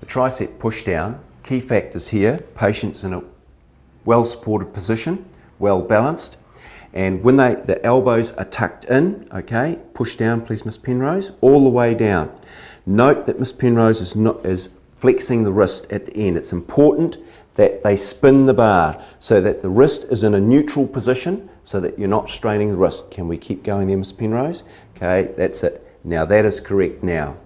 The tricep push down, key factors here, patients in a well supported position, well balanced. And when they, the elbows are tucked in, okay, push down please Miss Penrose, all the way down. Note that Miss Penrose is, not, is flexing the wrist at the end. It's important that they spin the bar so that the wrist is in a neutral position so that you're not straining the wrist. Can we keep going there, Miss Penrose? Okay, that's it. Now that is correct now.